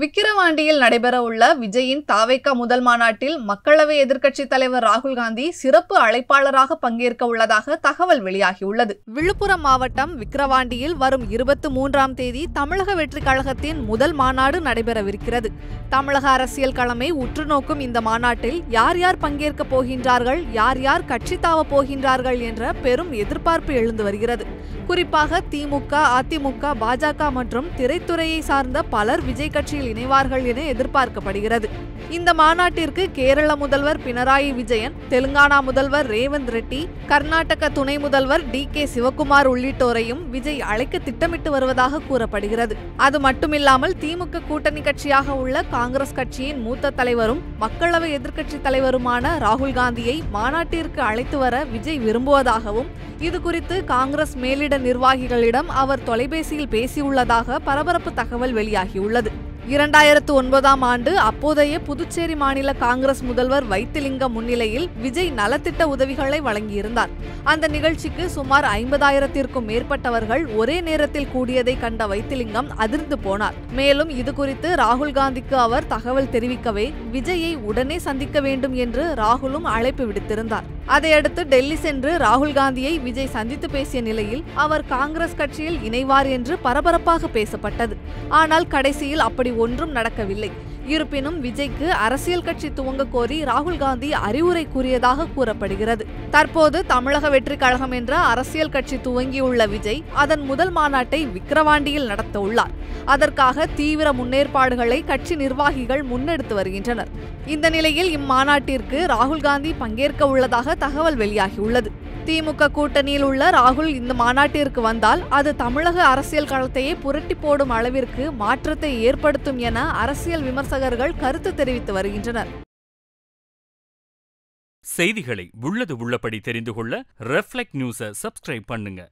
விக்கிரவாண்டியில் நடைபெறவுள்ள விஜயின் தாவேக்கா முதல் மாநாட்டில் மக்களவை எதிர்க்கட்சித் தலைவர் ராகுல் காந்தி சிறப்பு அழைப்பாளராக பங்கேற்க உள்ளதாக தகவல் வெளியாகியுள்ளது. விழுப்புரம் மாவட்டம் விக்கிரவாண்டியில் வரும் இருபத்தி மூன்றாம் தேதி தமிழக வெற்றிக் கழகத்தின் முதல் மாநாடு நடைபெறவிருக்கிறது. தமிழக அரசியல் களமை உற்று நோக்கும் இந்த மாநாட்டில் யார் யார் பங்கேற்க போகின்றார்கள் யார் யார் கட்சி தாவ போகின்றார்கள் என்ற பெரும் எதிர்பார்ப்பு எழுந்து வருகிறது. குறிப்பாக திமுக அதிமுக பாஜக மற்றும் திரைத்துறையை சார்ந்த பலர் விஜய் கட்சியில் இணைவார்கள் என எதிர்பார்க்கப்படுகிறது. இந்த மாநாட்டிற்கு கேரள முதல்வர் பினராயி விஜயன் தெலுங்கானா முதல்வர் ரேவந்த் ரெட்டி கர்நாடக துணை முதல்வர் டி கே சிவகுமார் உள்ளிட்டோரையும் விஜய் அழைக்க திட்டமிட்டு வருவதாக கூறப்படுகிறது. அது மட்டுமில்லாமல் திமுக கூட்டணி கட்சியாக உள்ள காங்கிரஸ் கட்சியின் மூத்த தலைவரும் மக்களவை எதிர்க்கட்சி தலைவருமான ராகுல் காந்தியை மாநாட்டிற்கு அழைத்து வர விஜய் விரும்புவதாகவும் இது குறித்து காங்கிரஸ் மேலிட நிர்வாகிகளிடம் அவர் தொலைபேசியில் பேசியுள்ளதாக பரபரப்பு தகவல் வெளியாகியுள்ளது. இரண்டாயிரத்து ஒன்பதாம் ஆண்டு அப்போதைய புதுச்சேரி மாநில காங்கிரஸ் முதல்வர் வைத்திலிங்கம் முன்னிலையில் விஜய் நலத்திட்ட உதவிகளை வழங்கியிருந்தார். அந்த நிகழ்ச்சிக்கு சுமார் ஐம்பதாயிரத்திற்கும் மேற்பட்டவர்கள் ஒரே நேரத்தில் கூடியதை கண்ட வைத்திலிங்கம் அதிர்ந்து போனார். மேலும் இது குறித்து ராகுல் காந்திக்கு அவர் தகவல் தெரிவிக்கவே விஜயை உடனே சந்திக்க வேண்டும் என்று ராகுலும் அழைப்பு விடுத்திருந்தார். அதையடுத்து டெல்லி சென்று ராகுல் காந்தியை விஜய் சந்தித்து பேசிய நிலையில் அவர் காங்கிரஸ் கட்சியில் இணைவார் என்று பரபரப்பாக பேசப்பட்டது. ஆனால் கடைசியில் அப்படி அப்படி ஒன்றும் நடக்கவில்லை. இருப்பினும் விஜய்க்கு அரசியல் கட்சி துவங்க கோரி ராகுல் காந்தி அறிவுரை கூறியதாக கூறப்படுகிறது. தற்போது தமிழக வெற்றி கழகம் என்ற அரசியல் கட்சி துவங்கியுள்ள விஜய் அதன் முதல் மாநாட்டை விக்கிரவாண்டியில் நடத்த உள்ளார். அதற்காக தீவிர முன்னேற்பாடுகளை கட்சி நிர்வாகிகள் முன்னெடுத்து வருகின்றனர். இந்த நிலையில் இம்மாநாட்டிற்கு ராகுல் காந்தி பங்கேற்க உள்ளதாக தகவல் வெளியாகியுள்ளது. திமுக கூட்டணியில் உள்ள ராகுல் இந்த மாநாட்டிற்கு வந்தால் அது தமிழக அரசியல் களத்தையே புரட்டி போடும் அளவிற்கு மாற்றத்தை ஏற்படுத்தும் என அரசியல் விமர்சகர்கள் கருத்து தெரிவித்து வருகின்றனர். செய்திகளை உள்ளது உள்ளபடி தெரிந்து கொள்ள ரெஃப்ளெக்ட் நியூஸை சப்ஸ்கிரைப் பண்ணுங்க.